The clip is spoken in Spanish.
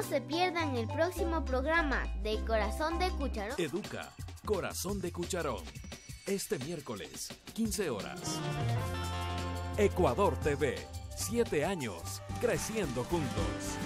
No se pierdan el próximo programa de Corazón de Cucharón. Educa, Corazón de Cucharón. Este miércoles, 15 horas. Ecuador TV, siete años, creciendo juntos.